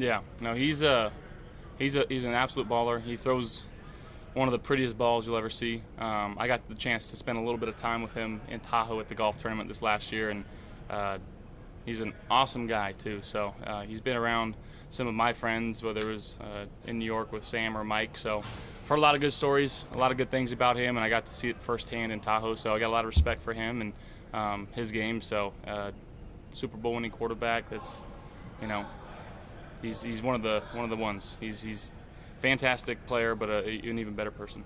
Yeah, no, he's a he's a he's an absolute baller. He throws one of the prettiest balls you'll ever see. Um, I got the chance to spend a little bit of time with him in Tahoe at the golf tournament this last year, and uh, he's an awesome guy too. So uh, he's been around some of my friends, whether it was uh, in New York with Sam or Mike. So I've heard a lot of good stories, a lot of good things about him, and I got to see it firsthand in Tahoe. So I got a lot of respect for him and um, his game. So uh, Super Bowl winning quarterback. That's you know he's he's one of the one of the ones. He's he's fantastic player, but a, an even better person.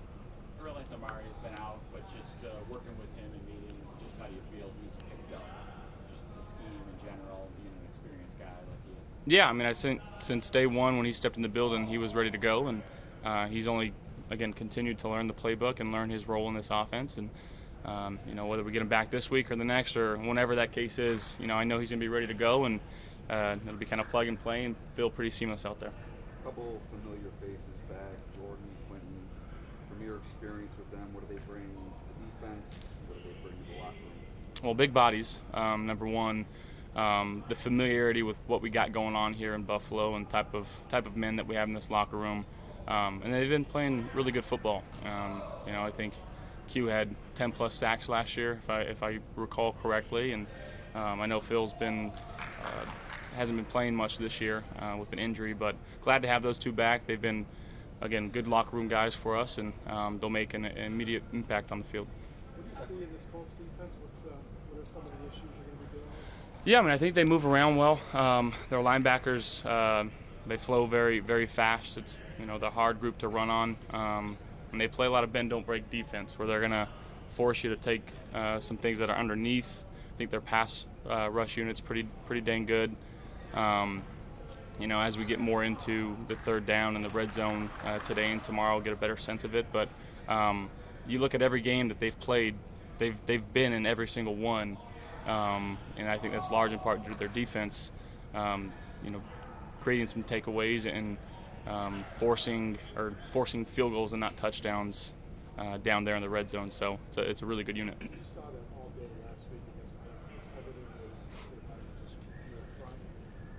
Realize Amari has been out, but just uh, working with him in meetings, just how do you feel he's picked up just the scheme in general, being an experienced guy like he is? Yeah, I mean, I think since day one when he stepped in the building, he was ready to go, and uh, he's only again continued to learn the playbook and learn his role in this offense. And um, you know, whether we get him back this week or the next or whenever that case is, you know, I know he's going to be ready to go, and uh, it'll be kind of plug and play and feel pretty seamless out there. A couple familiar faces back, Jordan, Quinton. From your experience with them, what do they bring to the defense? What do they bring to the locker room? Well, big bodies. Um, number one, um, the familiarity with what we got going on here in Buffalo and type of type of men that we have in this locker room, um, and they've been playing really good football. Um, you know, I think Q had 10 plus sacks last year, if I if I recall correctly, and um, I know Phil's been. Uh, hasn't been playing much this year uh, with an injury, but glad to have those two back. They've been, again, good locker room guys for us, and um, they'll make an, an, immediate impact on the field. What do you see in this Colts defense? What's, uh, what are some of the issues you're going to be dealing with? Yeah, I mean, I think they move around well. Um, their linebackers, uh, they flow very, very fast. It's you know the hard group to run on, um, and they play a lot of bend don't break defense, where they're going to force you to take uh, some things that are underneath. I think their pass uh, rush unit's pretty, pretty dang good. Um, you know, as we get more into the third down and the red zone uh, today and tomorrow, we'll get a better sense of it. But um, you look at every game that they've played, they've they've been in every single one, um, and I think that's large in part due to their defense. Um, you know, creating some takeaways and um, forcing or forcing field goals and not touchdowns uh, down there in the red zone. So it's a, it's a really good unit. You saw that all day last week against Memphis. Everything was they kind of just you know, front.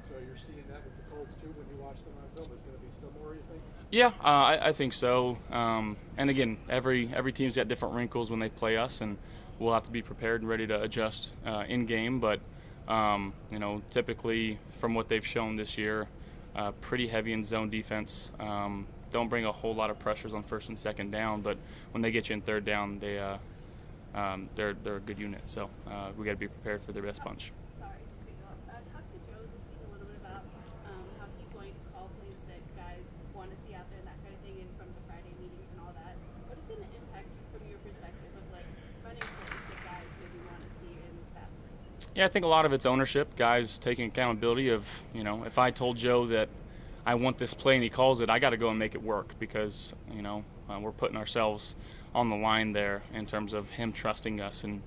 So you're seeing that with the Colts too when you watch them on film. It's going to be similar, you think? Yeah, uh, I, I, think so. Um, and again, every every team's got different wrinkles when they play us, and we'll have to be prepared and ready to adjust uh, in game. But um, you know, typically from what they've shown this year, uh, pretty heavy in zone defense. Um, don't bring a whole lot of pressures on first and second down, but when they get you in third down, they uh, um, they're they're a good unit. So uh, we got to be prepared for their best punch. Sorry to cut you off. Uh, talk to Joe this week a little bit about um, how he's going to call plays that guys want to see out there and that kind of thing, and from the Friday meetings and all that. What has been the impact from your perspective of like running plays that guys maybe want to see in that? Yeah, I think a lot of it's ownership. Guys taking accountability of you know if I told Joe that I want this play and he calls it, I got to go and make it work because you know uh, we're putting ourselves on the line there in terms of him trusting us. And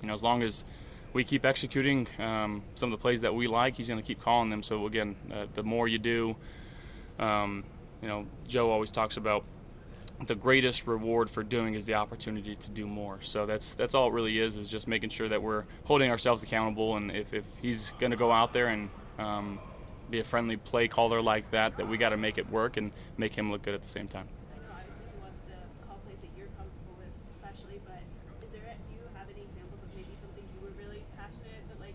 you know as long as we keep executing um, some of the plays that we like, he's going to keep calling them. So again, uh, the more you do, um, you know Joe always talks about the greatest reward for doing is the opportunity to do more. So that's that's all it really is is just making sure that we're holding ourselves accountable. And if, if he's going to go out there and um, be a friendly play caller like that, that we got to make it work and make him look good at the same time. I know obviously he wants to call plays that you're comfortable with, especially. But is there? Do you have any examples of maybe something you were really passionate that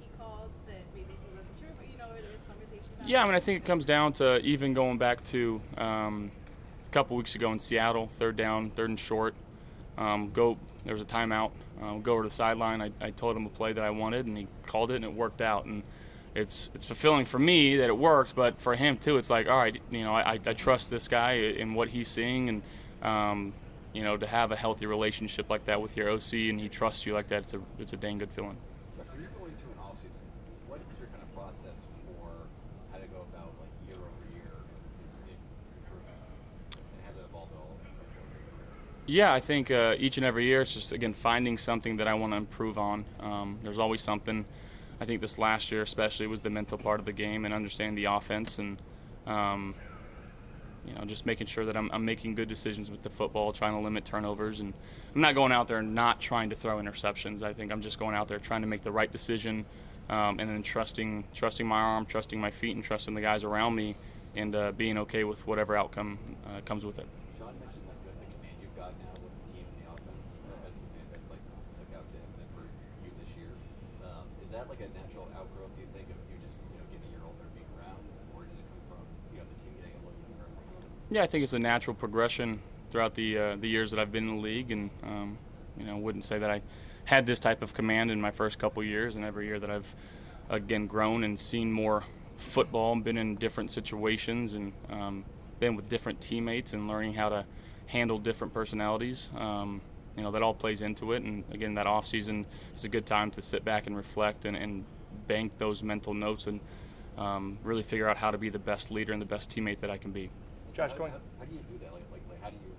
he called that maybe he wasn't sure, but you know, or there was conversation? Yeah, I mean, I think it comes down to even going back to um, couple weeks ago in Seattle, third down, third and short. Um, go. There was a timeout. Uh, go over to the sideline. I, I told him a play that I wanted, and he called it, and it worked out. And it's it's fulfilling for me that it worked, but for him too, it's like, all right, you know, I, I trust this guy in what he's seeing, and um, you know, to have a healthy relationship like that with your OC and he trusts you like that, it's a it's a dang good feeling. Jeff, when you're going to an off season, what is your kind of process for how to go about like year over year improvement, and has it evolved at all? Yeah, I think uh, each and every year it's just again finding something that I want to improve on. Um, there's always something. I think this last year, especially, was the mental part of the game and understanding the offense and, um, you know, just making sure that I'm, I'm making good decisions with the football, trying to limit turnovers, and I'm not going out there not trying to throw interceptions. I think I'm just going out there trying to make the right decision, um, and then trusting trusting my arm, trusting my feet, and trusting the guys around me, and uh, being okay with whatever outcome uh, comes with it. Sean mentioned like the, the command you've got now with the team and the offense uh, as something that like stuck out to him and for you this year. Um, is that like a natural outgrowth? Do you think of you just you know getting a year older and being around, or does it come from you know the team getting a little younger? Yeah, I think it's a natural progression throughout the uh, the years that I've been in the league, and um, you know, wouldn't say that I had this type of command in my first couple years, and every year that I've again grown and seen more football, and been in different situations, and um, been with different teammates, and learning how to handle different personalities. Um, you know, that all plays into it, and again, that off season is a good time to sit back and reflect and, and bank those mental notes and um, really figure out how to be the best leader and the best teammate that I can be. Josh, how, going. How, how do you do that? Like, like, like how do you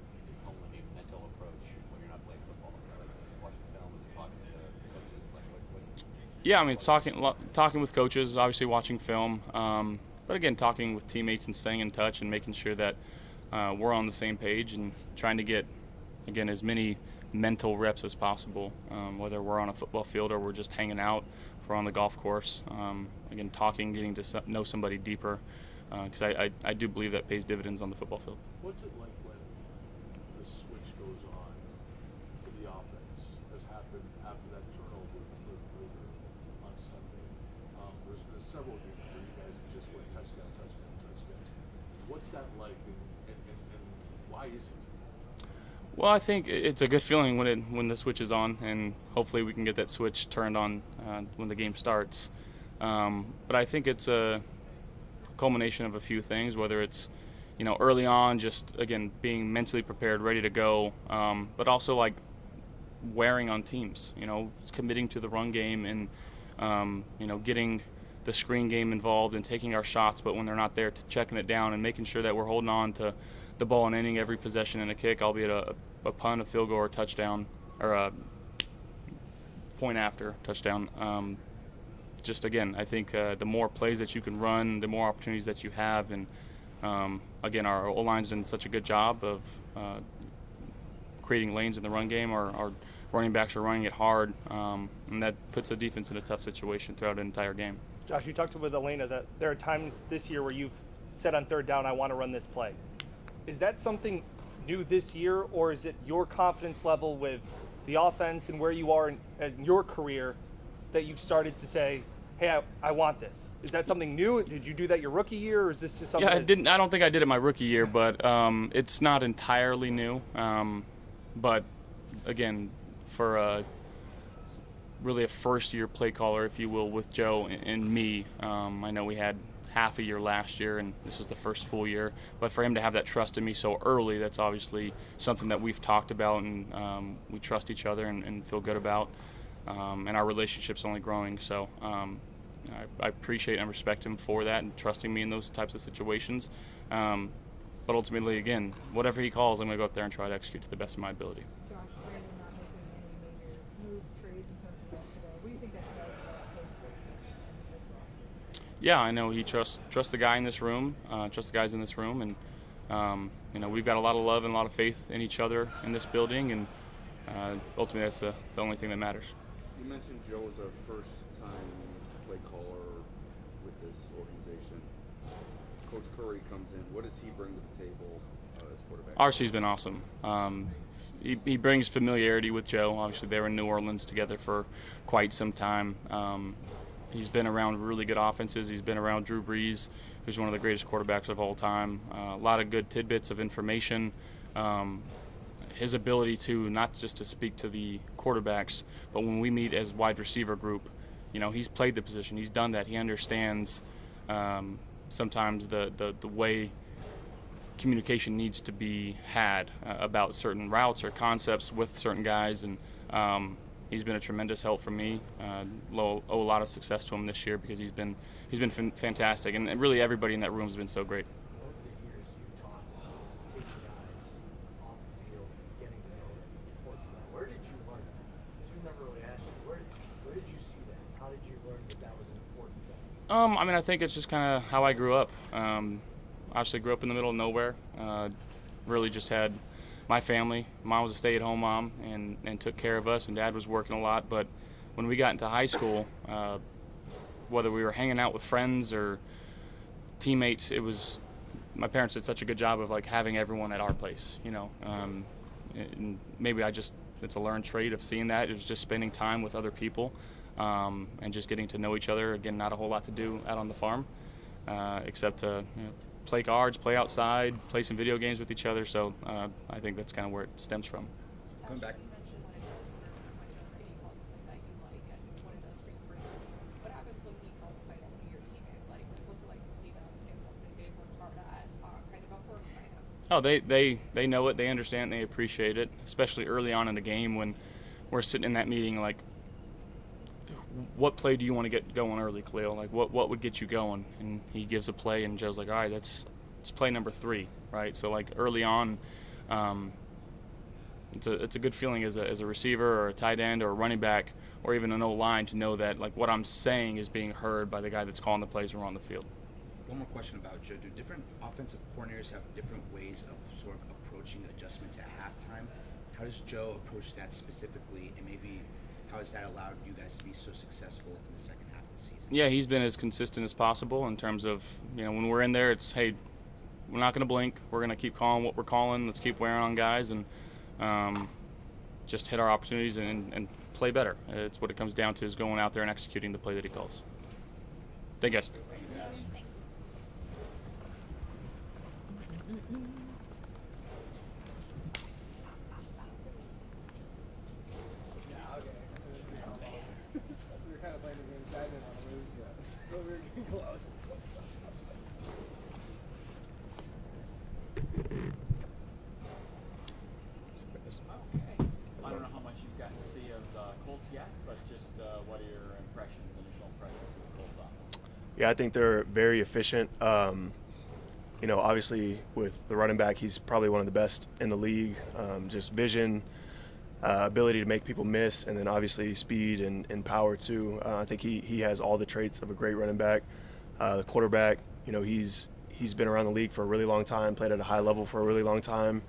hone a mental approach when you're not playing football? Like, is watching film? Is it talking to coaches? Like, what, what's Yeah, I mean, talking lo- talking with coaches, obviously watching film, um, but again, talking with teammates and staying in touch and making sure that uh, we're on the same page and trying to get again as many mental reps as possible, um, whether we're on a football field or we're just hanging out, if we're on the golf course. Um, again, talking, getting to know somebody deeper, because I, I I do believe that pays dividends on the football field. What's it like when the switch goes on for the offense, as happened after that turnover in the third quarter on Sunday? Um, there's been several games where you guys just went touchdown, touchdown, touchdown. What's that like, and, and, and, and why is it? Well, I think it's a good feeling when it when the switch is on, and hopefully we can get that switch turned on uh, when the game starts. Um, but I think it's a culmination of a few things, whether it's you know early on, just again being mentally prepared, ready to go, um, but also like wearing on teams. You know, committing to the run game and um, you know getting the screen game involved and taking our shots, but when they're not there, checking it down and making sure that we're holding on to the ball and ending every possession in a kick, albeit a, a punt, a field goal, or touchdown, or a point after touchdown. Um, just again, I think uh, the more plays that you can run, the more opportunities that you have, and um, again, our O line's done such a good job of uh, creating lanes in the run game. Our, our running backs are running it hard, um, and that puts the defense in a tough situation throughout an entire game. Josh, you talked with Elena that there are times this year where you've said on third down, I want to run this play. Is that something new this year, or is it your confidence level with the offense and where you are in, in your career that you've started to say, hey, I, I want this? Is that something new? Did you do that your rookie year, or is this just something Yeah, I didn't. I don't think I did it my rookie year, but um, it's not entirely new. Um, but again, for a, really a first-year play caller, if you will, with Joe and, and me, um, I know we had half a year last year, and this is the first full year. But for him to have that trust in me so early, that's obviously something that we've talked about, and um, we trust each other and, and feel good about. Um, and our relationship's only growing. So um, I, I appreciate and respect him for that and trusting me in those types of situations. Um, but ultimately, again, whatever he calls, I'm going to go up there and try to execute to the best of my ability. Josh Brandon not making any major moves, trades in terms of that today. What do you think that does for that close with this roster? Yeah, I know he trusts trusts the guy in this room, uh, trusts the guys in this room, and um, you know we've got a lot of love and a lot of faith in each other in this building, and uh, ultimately that's the, the only thing that matters. You mentioned Joe was a first-time play caller with this organization. Coach Curry comes in. What does he bring to the table uh, as quarterback? RC's been awesome. Um, he, he brings familiarity with Joe. Obviously, they were in New Orleans together for quite some time. Um, he's been around really good offenses. He's been around Drew Brees, who's one of the greatest quarterbacks of all time. Uh, a lot of good tidbits of information. Um, his ability to not just to speak to the quarterbacks, but when we meet as wide receiver group, you know, he's played the position. He's done that. He understands um, sometimes the, the, the way communication needs to be had uh, about certain routes or concepts with certain guys, and um, he's been a tremendous help for me. Uh, owe, a lot of success to him this year because he's been he's been fan- fantastic, and really everybody in that room has been so great. over the years you've taught taking guys off the field, getting to know them, the importance of that. Where did you learn that? Because we never really asked you. Where, where did you see that? How did you learn that that was an important thing? Um, I mean, I think it's just kind of how I grew up. Um, obviously grew up in the middle of nowhere. Uh, really just had my family. Mom was a stay-at-home mom and, and took care of us, and Dad was working a lot. But when we got into high school, uh, whether we were hanging out with friends or teammates, it was my parents did such a good job of like having everyone at our place. You know, um, and maybe I just it's a learned trait of seeing that. It was just spending time with other people um, and just getting to know each other. Again, not a whole lot to do out on the farm, uh, except to you know, play cards, play outside, play some video games with each other. So uh, I think that's kind of where it stems from. Coming back. You mentioned what it does for when Brady calls a play that you like and what it does for your person. What happens when he calls a play that one of your teammates like? Like, what's it like to see them take something they've worked hard at, uh, kind of before the lineup? Oh, they, they, they know it, they understand, they appreciate it, especially early on in the game when we're sitting in that meeting like, what play do you want to get going early, Khalil? Like, what, what would get you going? And he gives a play, and Joe's like, all right, that's it's play number three, right? So like early on, um, it's a it's a good feeling as a as a receiver or a tight end or a running back or even an O line to know that like what I'm saying is being heard by the guy that's calling the plays we're on the field. One more question about Joe. Do different offensive coordinators have different ways of sort of approaching adjustments at halftime? How does Joe approach that specifically, and maybe how has that allowed you guys to be so successful in the second half of the season? Yeah, he's been as consistent as possible in terms of you know when we're in there, it's hey, we're not going to blink. We're going to keep calling what we're calling. Let's keep wearing on guys and um, just hit our opportunities and, and play better. It's what it comes down to is going out there and executing the play that he calls. Thank you guys. We were kind of playing the game tight end on the moves, yeah. But we were getting close. I don't know how much you've gotten to see of the Colts yet, but just uh, what are your impressions, initial impressions of the Colts offense? Yeah, I think they're very efficient. Um, you know, obviously with the running back, he's probably one of the best in the league. Um, just vision, uh, ability to make people miss, and then obviously speed and, and power too. Uh, I think he, he has all the traits of a great running back. Uh, the quarterback, you know, he's he's been around the league for a really long time, played at a high level for a really long time,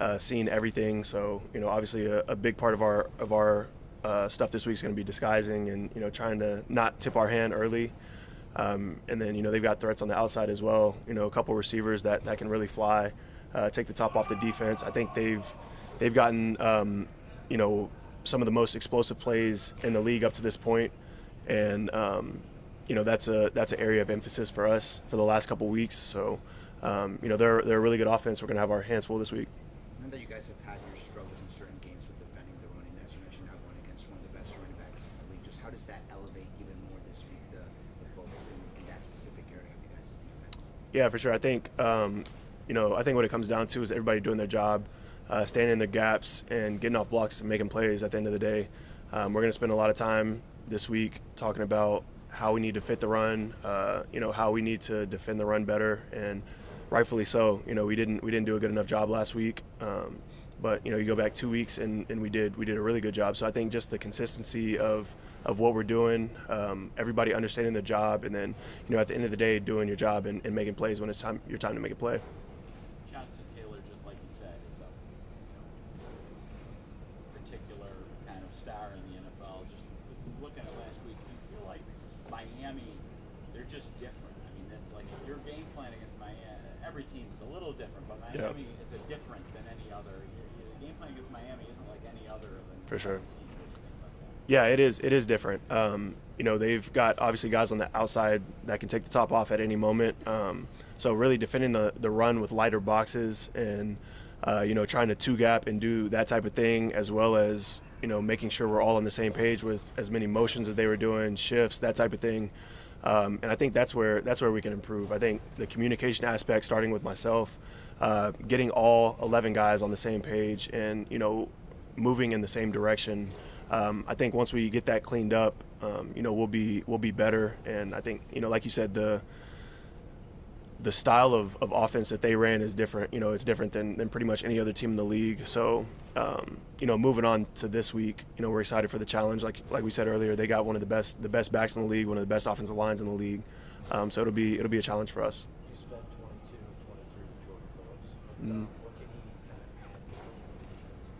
uh, seen everything. So you know, obviously a, a big part of our of our uh, stuff this week is going to be disguising and you know trying to not tip our hand early. Um, and then you know they've got threats on the outside as well. You know, a couple receivers that, that can really fly, uh, take the top off the defense. I think they've they've gotten um, you know some of the most explosive plays in the league up to this point, and um, you know that's a that's an area of emphasis for us for the last couple weeks. So um, you know they're they're a really good offense. We're gonna have our hands full this week. I know that you guys have had your struggles in certain games with defending the running, as you mentioned, now going against one of the best running backs in the league. Just how does that elevate even more this week, the, the focus in, in that specific area of you guys' defense? Yeah, for sure. I think um, you know I think what it comes down to is everybody doing their job, uh, staying in their gaps, and getting off blocks and making plays. At the end of the day, um, we're going to spend a lot of time this week talking about how we need to fit the run. Uh, you know how we need to defend the run better, and rightfully so. You know we didn't we didn't do a good enough job last week. Um, but you know you go back two weeks and, and we did we did a really good job. So I think just the consistency of of what we're doing, um, everybody understanding the job, and then you know at the end of the day doing your job and, and making plays when it's time your time to make a play. Jonathan Taylor, just like you said, is a you know, particular kind of star in the NFL. Just looking at last week, you feel like Miami, they're just different? I mean, that's like your game plan against Miami. Every team is a little different, but Yeah. Miami is a different than any other. Your, your game plan against Miami isn't like any other For sure. other team. What do you think about that? Yeah, it is. It is different. Um, you know, they've got obviously guys on the outside that can take the top off at any moment. Um, so really defending the the run with lighter boxes and uh, you know trying to two gap and do that type of thing, as well as you know making sure we're all on the same page with as many motions as they were doing, shifts, that type of thing. Um, and I think that's where that's where we can improve. I think the communication aspect, starting with myself, uh, getting all 11 guys on the same page, and you know moving in the same direction. Um, I think once we get that cleaned up, um, you know, we'll be we'll be better. And I think you know, like you said, the the style of, of offense that they ran is different. You know, it's different than, than pretty much any other team in the league. So, um, you know, moving on to this week, you know, we're excited for the challenge. Like like we said earlier, they got one of the best the best backs in the league, one of the best offensive lines in the league. Um, so it'll be it'll be a challenge for us. You spent 22, Mhm. What can he kind of add to the defense?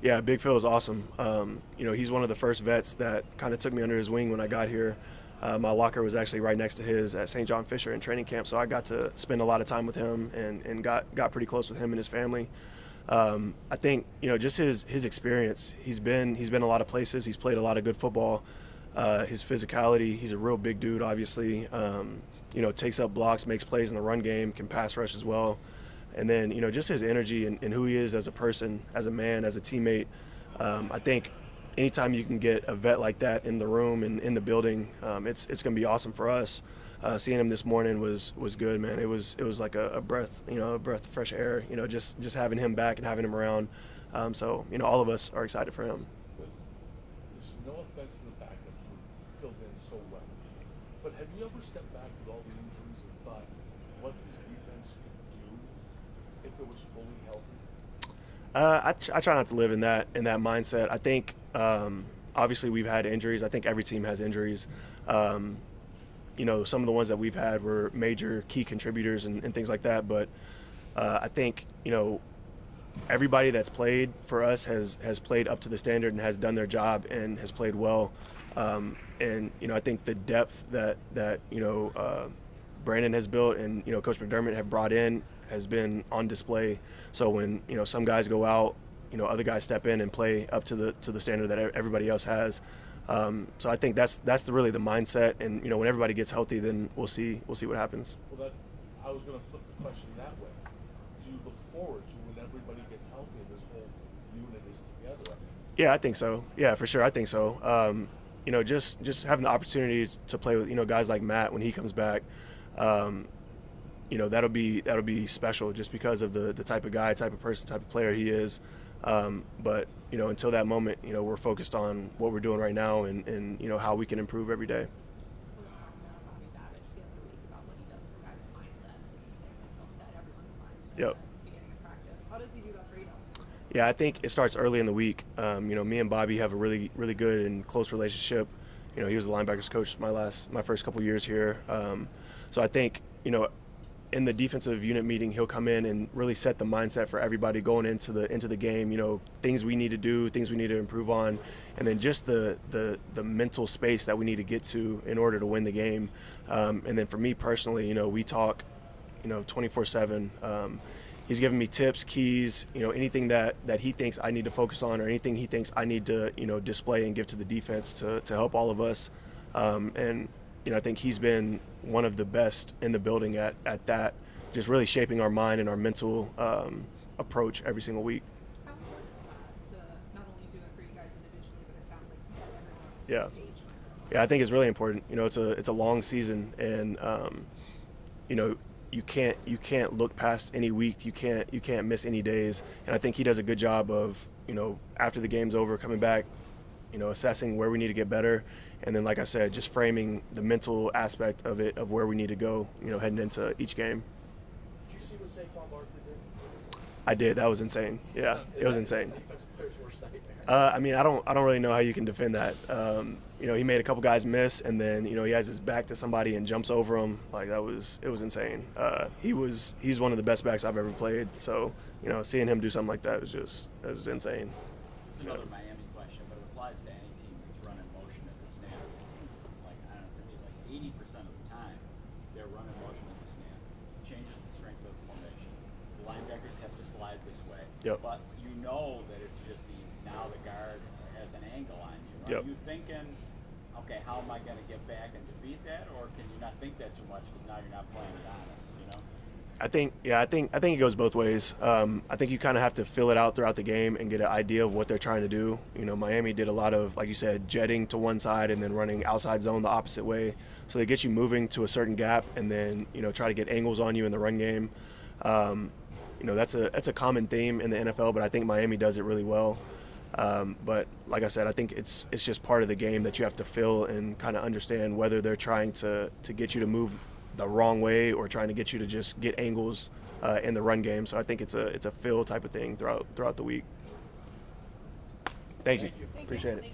Yeah, Big Phil is awesome. Um, you know, he's one of the first vets that kind of took me under his wing when I got here. Uh, my locker was actually right next to his at St. John Fisher in training camp, so I got to spend a lot of time with him and, and got got pretty close with him and his family. Um, I think you know just his his experience. He's been he's been a lot of places. He's played a lot of good football. Uh, his physicality. He's a real big dude. Obviously, um, you know, takes up blocks, makes plays in the run game, can pass rush as well. And then you know just his energy and, and who he is as a person, as a man, as a teammate. Um, I think anytime you can get a vet like that in the room and in the building, um, it's it's going to be awesome for us. Uh, seeing him this morning was was good, man. It was it was like a, a breath, you know, a breath of fresh air. You know, just just having him back and having him around. Um, so you know, all of us are excited for him. With there's no offense to the backups who filled in so well, but have you ever stepped back with all the injuries and thought what this defense could do if it was fully healthy? Uh, I, I try not to live in that in that mindset. I think um, obviously we've had injuries. I think every team has injuries. Um, you know, some of the ones that we've had were major key contributors and, and things like that. But uh, I think you know everybody that's played for us has has played up to the standard and has done their job and has played well. Um, and you know, I think the depth that that you know uh, Brandon has built and you know Coach McDermott have brought in has been on display. So when you know some guys go out, you know other guys step in and play up to the to the standard that everybody else has. Um, so I think that's that's the, really the mindset. And you know when everybody gets healthy, then we'll see we'll see what happens. Well, that I was going to flip the question that way. Do you look forward to when everybody gets healthy and this whole unit is together? Yeah, I think so. Yeah, for sure. I think so. Um, you know, just just having the opportunity to play with you know guys like Matt when he comes back, um, you know that'll be that'll be special just because of the the type of guy, type of person, type of player he is. Um, but you know, until that moment, you know, we're focused on what we're doing right now and and you know how we can improve every day. Yep. Yeah, I think it starts early in the week. Um, you know, me and Bobby have a really, really good and close relationship. You know, he was the linebackers coach my last, my first couple years here. Um, so I think, you know, in the defensive unit meeting, he'll come in and really set the mindset for everybody going into the into the game. You know, things we need to do, things we need to improve on, and then just the the the mental space that we need to get to in order to win the game. Um, and then for me personally, you know, we talk, you know, 24/7. Um, he's giving me tips, keys, you know, anything that, that he thinks I need to focus on or anything he thinks I need to, you know, display and give to the defense to, to help all of us. Um, and, you know, I think he's been one of the best in the building at, at that, just really shaping our mind and our mental um, approach every single week. How important is that to not only do it for you guys individually, but it sounds like to get everyone Yeah. Yeah, I think it's really important. You know, it's a it's a long season, and um, you know, you can't you can't look past any week. You can't you can't miss any days. And I think he does a good job of you know after the game's over, coming back, you know, assessing where we need to get better, and then like I said, just framing the mental aspect of it of where we need to go. You know, heading into each game. Did you see what Saquon Barkley did? I did. That was insane. Yeah, it was insane. the defensive player's worst nightmare? Uh, I mean, I don't, I don't really know how you can defend that. Um, you know, he made a couple guys miss, and then you know he has his back to somebody and jumps over him. Like that was, it was insane. Uh, he was, he's one of the best backs I've ever played. So you know, seeing him do something like that was just, it was insane. It's another Miami question, but it applies to any team that's running motion at the snap. It seems like, I don't know, for me, like eighty percent of the time, they're running motion at the snap. Changes the strength of the formation. The linebackers have to slide this way. Yep. But you know that it's just the, now the guard has an angle on you. Are Yep. you thinking, okay, how am I gonna get back and defeat that? Or can you not think that too much because now you're not playing it honest, you know? I think, yeah, I think, I think it goes both ways. Um, I think you kind of have to fill it out throughout the game and get an idea of what they're trying to do. You know, Miami did a lot of, like you said, jetting to one side and then running outside zone the opposite way. So they get you moving to a certain gap and then you know try to get angles on you in the run game. Um, you know, that's a that's a common theme in the NFL, but I think Miami does it really well. Um, but like I said, I think it's it's just part of the game that you have to feel and kind of understand whether they're trying to to get you to move the wrong way or trying to get you to just get angles uh, in the run game. So I think it's a it's a feel type of thing throughout throughout the week. Thank you. Thank you. Appreciate it.